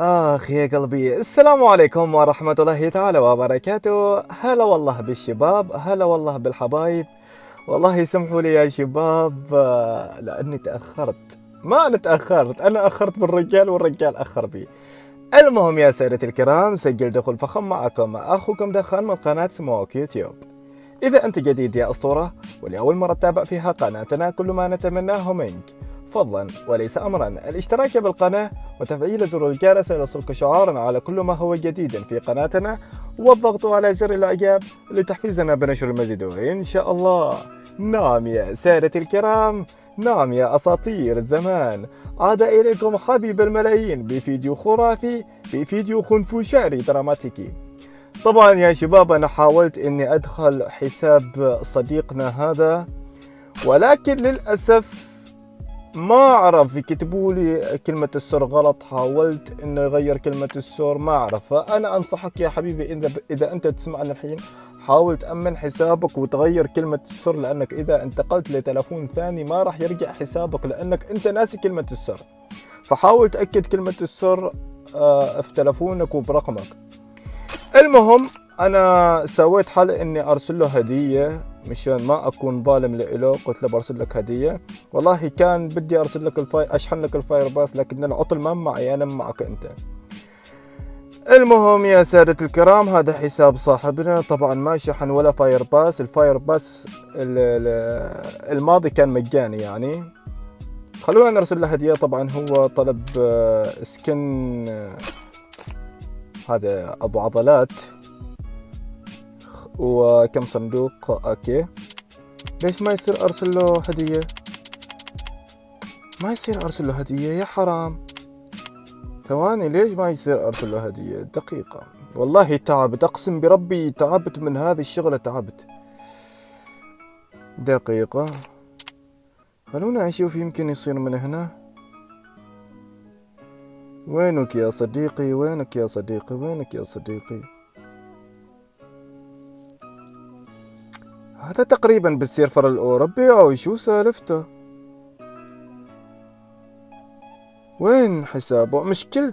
آخ يا قلبي السلام عليكم ورحمة الله تعالى وبركاته. هلا والله بالشباب هلا والله بالحبايب. والله يسمحوا لي يا شباب آه، لأني تأخرت. ما أنا تأخرت أنا أخرت بالرجال والرجال أخر بي. المهم يا سادتي الكرام سجل دخول فخم معكم أخوكم دخان من قناة سموك يوتيوب. إذا أنت جديد يا أسطورة ولأول مرة تتابع فيها قناتنا كل ما نتمناه منك. فضلا وليس أمرا. الاشتراك بالقناة وتفعيل زر الجرس ليصلك شعارا على كل ما هو جديد في قناتنا والضغط على زر الإعجاب لتحفيزنا بنشر المزيد. إن شاء الله. نعم يا سادتي الكرام. نعم يا أساطير الزمان. عاد إليكم حبيب الملايين بفيديو خرافي بفيديو خنفوشاري دراماتيكي. طبعا يا شباب أنا حاولت أني أدخل حساب صديقنا هذا ولكن للأسف ما أعرف يكتبوا لي كلمة السر غلط حاولت انه أغير كلمة السر ما أعرف. فأنا أنصحك يا حبيبي إذا إذا أنت تسمعني الحين حاول تأمن حسابك وتغير كلمة السر لأنك إذا انتقلت لتلفون ثاني ما راح يرجع حسابك لأنك أنت ناسي كلمة السر. فحاول تأكد كلمة السر آه، في تلفونك وبرقمك. المهم أنا سويت حل إني أرسل له هدية. مشان ما أكون ظالم له قلت له برسل لك هدية. والله كان بدي أرسل لك ال fire أشحن لك ال fire pass لكن العطل ما معي أنا معك أنت. المهم يا سادة الكرام هذا حساب صاحبنا. طبعا ما شحن ولا fire pass. ال fire pass الماضي كان مجاني يعني. خلونا نرسل له هدية. طبعا هو طلب آه، skin آه، هذا أبو عضلات. وكم صندوق؟ أوكي. ليش ما يصير أرسل له هدية؟ ما يصير أرسل له هدية يا حرام. ثواني ليش ما يصير أرسل له هدية؟ دقيقة. والله تعبت أقسم بربي تعبت من هذه الشغلة تعبت. دقيقة. خلونا نشوف يمكن يصير من هنا؟ وينك يا صديقي؟ وينك يا صديقي؟ وينك يا صديقي؟ هذا تقريبا بالسيرفر الأوروبي أو شو سالفته؟ وين حسابه؟ مشكلة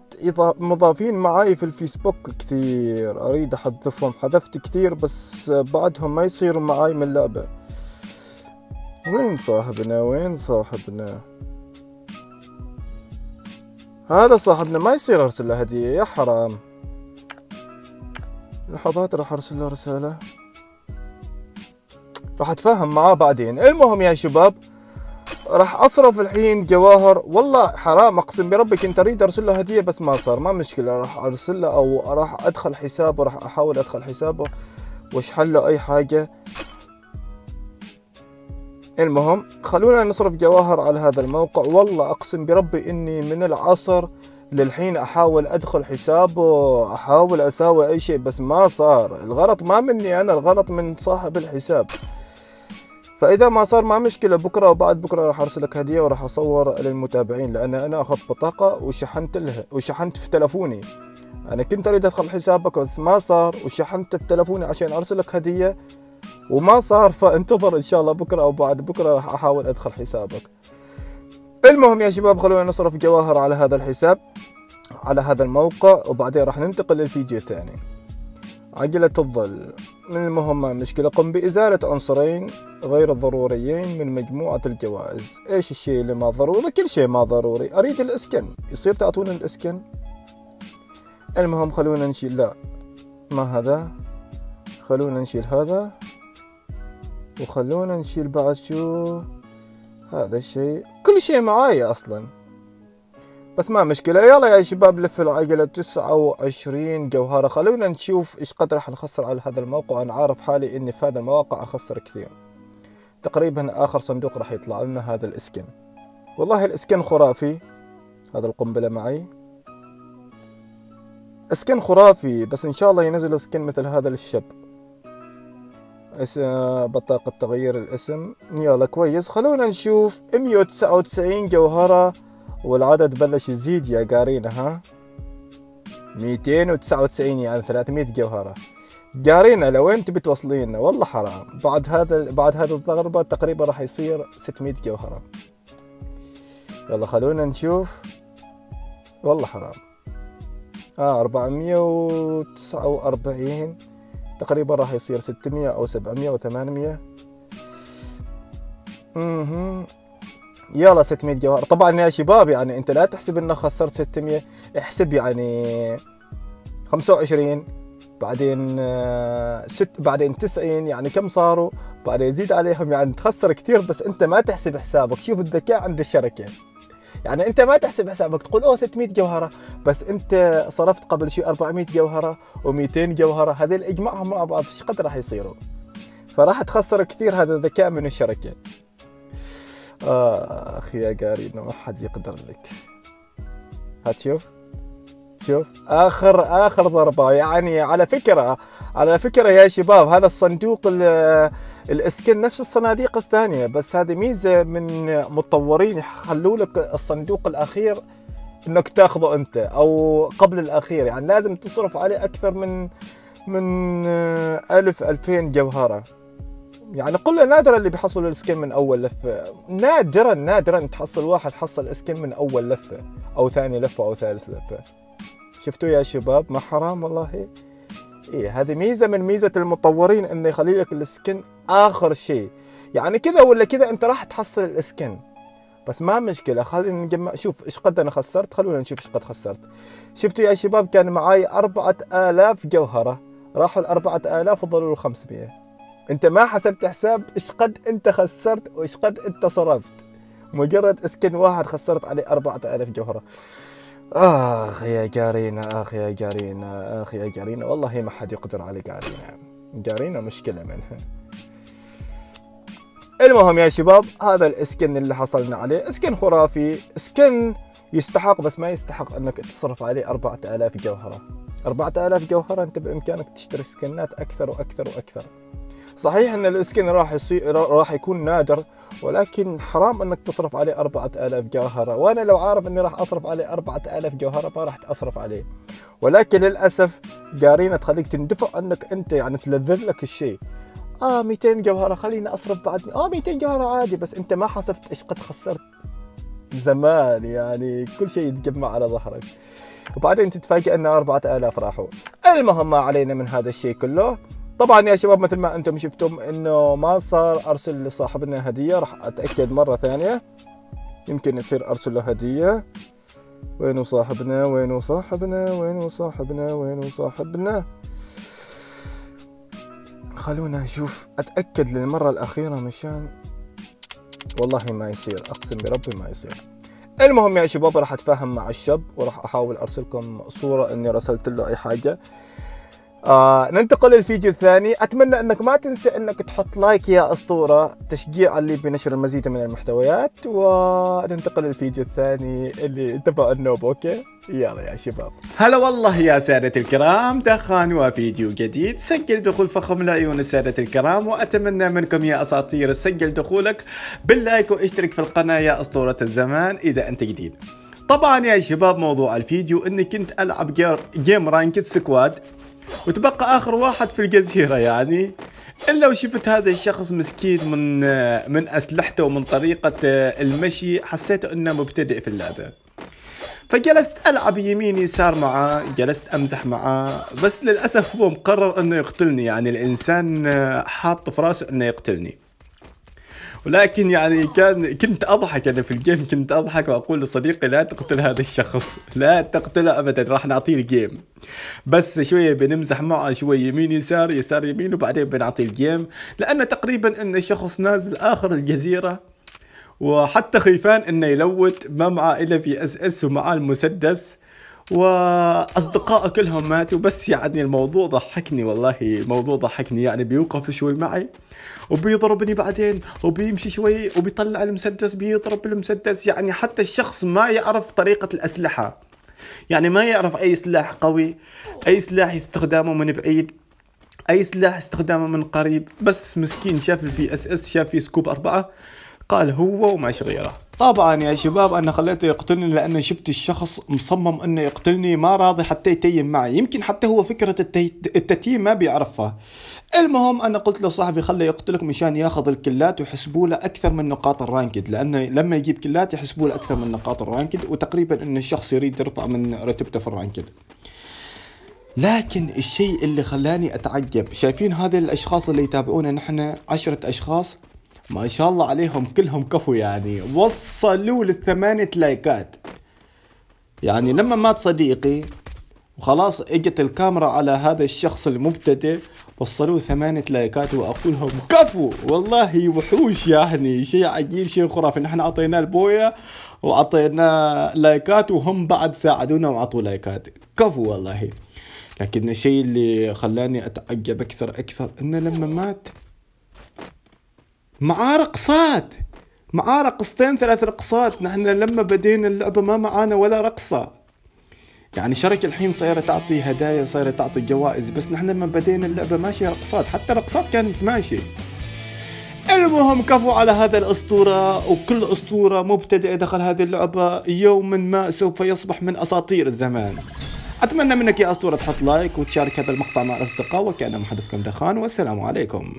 مضافين معاي في الفيسبوك كثير. أريد أحذفهم. حذفت كثير بس بعدهم ما يصيروا معاي من اللعبة وين صاحبنا؟ وين صاحبنا؟ هذا صاحبنا. ما يصير أرسل له هدية. يا حرام. لحظات راح أرسل له رسالة. راح أتفاهم معاه بعدين. المهم يا شباب راح أصرف الحين جواهر. والله حرام أقسم بربي كنت أريد أرسل له هدية بس ما صار ما مشكلة. راح أرسل له أو راح أدخل حسابه راح أحاول أدخل حسابه وأشحن له أي حاجة. المهم خلونا نصرف جواهر على هذا الموقع. والله أقسم بربي إني من العصر للحين أحاول أدخل حسابه أحاول أساوي أي شيء بس ما صار. الغلط ما مني أنا الغلط من صاحب الحساب. فإذا ما صار ما مشكلة بكرة وبعد بكرة راح ارسل لك هدية وراح أصور للمتابعين لأن أنا اخذت بطاقة وشحنت لها وشحنت في تلفوني. أنا كنت أريد أدخل حسابك بس ما صار وشحنت تلفوني عشان ارسل لك هدية. وما صار فانتظر إن شاء الله بكرة أو بعد بكرة راح أحاول أدخل حسابك. المهم يا شباب خلونا نصرف جواهر على هذا الحساب على هذا الموقع وبعدين راح ننتقل للفيديو الثاني. عجلة الظل. من المهمة مشكلة قم بإزالة عنصرين غير ضروريين من مجموعة الجوائز. إيش الشيء اللي ما ضروري؟ كل شيء ما ضروري. أريد الإسكن. يصير تعطوني الإسكن؟ المهم خلونا نشيل لا. ما هذا؟ خلونا نشيل هذا. وخلونا نشيل بعد شو؟ هذا الشيء. كل شيء معايا أصلاً. بس ما مشكلة. يلا يا شباب لف تسعة وعشرين جوهرة. خلونا نشوف إيش قد راح نخسر على هذا الموقع. أنا عارف حالي إني في هذا المواقع أخسر كثير. تقريبا آخر صندوق راح يطلع لنا هذا الإسكن. والله الإسكن خرافي. هذا القنبلة معي. إسكن خرافي بس إن شاء الله ينزلوا إسكن مثل هذا للشب بطاقة تغيير الاسم. يلا كويس. خلونا نشوف 199 جوهرة. والعدد بلش يزيد يا قارينا ها؟ 299 يعني 300 جوهرة. قارينا لوين تبي توصلينا والله حرام. بعد هذا بعد هذه الضربة تقريبا راح يصير 600 جوهرة. يلا خلونا نشوف. والله حرام. آه 449 تقريبا راح يصير 600 أو 700 و 800 أها. يلا 600 جوهرة طبعا يا شباب يعني أنت لا تحسب إنه خسرت 600 احسب يعني 25 بعدين آه، ست بعدين 90 يعني كم صاروا؟ بعدين يزيد عليهم يعني تخسر كثير بس أنت ما تحسب حسابك. شوف الذكاء عند الشركة. يعني أنت ما تحسب حسابك تقول أوه 600 جوهرة بس أنت صرفت قبل شيء 400 جوهرة و200 جوهرة. هذول اجمعهم مع بعض إيش قد راح يصيروا؟ فراح تخسر كثير هذا الذكاء من الشركة. آه أخي يا قارينا ما حد يقدر لك. هتشوف شوف آخر آخر ضربة. يعني على فكرة على فكرة يا شباب هذا الصندوق الاسكن نفس الصناديق الثانية بس هذه ميزة من مطورين يخلوا لك الصندوق الأخير إنك تاخذه أنت أو قبل الأخير. يعني لازم تصرف عليه أكثر من من ألف ألفين جوهرة. يعني قلة نادرا اللي بيحصلوا السكن من أول لفة. نادرا نادرا تحصل واحد حصل السكن من أول لفة أو ثاني لفة أو ثالث لفة. شفتوا يا شباب؟ ما حرام والله. إيه هذه ميزة من ميزة المطورين إنه يخلي لك السكن آخر شيء. يعني كذا ولا كذا أنت راح تحصل السكن بس ما مشكلة خلينا نجمع. شوف إيش قد أنا خسرت؟ خلونا نشوف إيش قد خسرت. شفتوا يا شباب؟ كان معاي أربعة آلاف جوهرة. راحوا الأربعة آلاف وظلوا خمسمية انت ما حسبت حساب إيش قد انت خسرت وايش قد انت صرفت. مجرد اسكن واحد خسرت عليه أربعة آلاف جوهرة. آخ يا قارينا آخ يا قارينا آخ يا قارينا والله ما حد يقدر على قارينا قارينا مشكلة منها. المهم يا شباب هذا الاسكن اللي حصلنا عليه اسكن خرافي. اسكن يستحق بس ما يستحق انك تصرف عليه 4000 جوهرة. 4000 جوهرة انت بإمكانك تشتري سكنات أكثر وأكثر وأكثر. صحيح أن الاسكن راح يصير راح يكون نادر ولكن حرام أنك تصرف عليه 4000 جوهرة. وأنا لو عارف إني راح أصرف عليه 4000 جوهرة ما راح أصرف عليه. ولكن للأسف قارينة تخليك تندفع أنك أنت يعني تلذذ لك الشيء. آه 200 جوهرة خليني أصرف بعد آه 200 جوهرة عادي بس أنت ما حسبت إيش قد خسرت زمان. يعني كل شيء يتجمع على ظهرك. وبعدين تتفاجئ أن 4000 راحوا. المهم ما علينا من هذا الشيء كله. طبعا يا شباب مثل ما أنتم شفتم إنه ما صار أرسل لصاحبنا هدية راح أتأكد مرة ثانية. يمكن يصير أرسل له هدية. وينو صاحبنا؟ وينو صاحبنا؟ وينو صاحبنا؟ وينو صاحبنا؟ خلونا نشوف. أتأكد للمرة الأخيرة مشان والله ما يصير. أقسم بربي ما يصير. المهم يا شباب راح أتفاهم مع الشاب وراح أحاول أرسلكم صورة إني رسلت له أي حاجة. آه ننتقل للفيديو الثاني. أتمنى أنك ما تنسى أنك تحط like يا أسطورة تشجيعا لي بنشر المزيد من المحتويات وننتقل للفيديو الثاني اللي تبع ال noob أوكي؟ يلا يا شباب. هلا والله يا سادة الكرام. دخان وفيديو جديد. سجل دخول فخم لعيون السادة الكرام وأتمنى منكم يا أساطير سجل دخولك بال like واشترك في القناة يا أسطورة الزمان إذا أنت جديد. طبعا يا شباب موضوع الفيديو إني كنت ألعب game ranked squad وتبقى آخر واحد في الجزيرة يعني. الا وشفت هذا الشخص مسكين من من أسلحته ومن طريقة المشي حسيت إنه مبتدئ في اللعبة. فجلست ألعب يمين يسار معاه جلست أمزح معاه بس للأسف هو مقرر إنه يقتلني يعني. الإنسان حاط في راسه إنه يقتلني. ولكن يعني كان كنت أضحك أنا في ال game كنت أضحك وأقول لصديقي لا تقتل هذا الشخص لا تقتله ابدا راح نعطيه ال game. بس شوية بنمزح معه شوي يمين يسار يسار يمين وبعدين بنعطيه ال game. لأنه تقريبا إن الشخص نازل آخر الجزيرة وحتى خيفان إنه يلوت ما معاه إلا VSS ومعاه المسدس. واصدقائه كلهم ماتوا بس يعني الموضوع ضحكني والله الموضوع ضحكني. يعني بيوقف شوي معي وبيضربني بعدين وبيمشي شوي وبيطلع المسدس بيضرب المسدس. يعني حتى الشخص ما يعرف طريقة الأسلحة. يعني ما يعرف أي سلاح قوي أي سلاح استخدامه من بعيد أي سلاح استخدامه من قريب. بس مسكين شاف VSS شاف في scope أربعة قال هو وماش غيره طبعا يا شباب أنا خليته يقتلني لأنه شفت الشخص مصمم إنه يقتلني ما راضي حتى يتيم معي. يمكن حتى هو فكرة التتييم ما بيعرفها. المهم أنا قلت له صاحبي خليه يقتلك مشان ياخذ الكلات ويحسبوا له أكثر من نقاط ال ranked لأنه لما يجيب كلات يحسبوا له أكثر من نقاط ال ranked وتقريبا إن الشخص يريد يرفع من رتبته في ال ranked لكن الشيء اللي خلاني أتعجب شايفين هذه الأشخاص اللي يتابعونا نحن؟ عشرة أشخاص. ما شاء الله عليهم كلهم كفو يعني. وصلوا للثمانية لايكات. يعني لما مات صديقي وخلاص إجت الكاميرا على هذا الشخص المبتدئ وصلوه ثمانية لايكات وأقولهم كفو. والله وحوش يعني شيء عجيب شيء خرافي. نحن أعطيناه ال booyah وأعطيناه لايكات وهم بعد ساعدونا وأعطوا لايكات. كفو والله. لكن الشيء اللي خلاني أتعجب أكثر أكثر إنه لما مات معاه رقصات معاه رقصتين ثلاث رقصات. نحن لما بدينا اللعبة ما معانا ولا رقصة. يعني شركة الحين صايرة تعطي هدايا صايرة تعطي جوائز بس نحن لما بدينا اللعبة ماشية رقصات. حتى رقصات كانت ماشية. المهم كفو على هذا الأسطورة وكل أسطورة مبتدئ دخل هذه اللعبة. يوما ما سوف يصبح من أساطير الزمان. أتمنى منك يا أسطورة تحط لايك وتشارك هذا المقطع مع الأصدقاء وكان محدثكم دخان والسلام عليكم.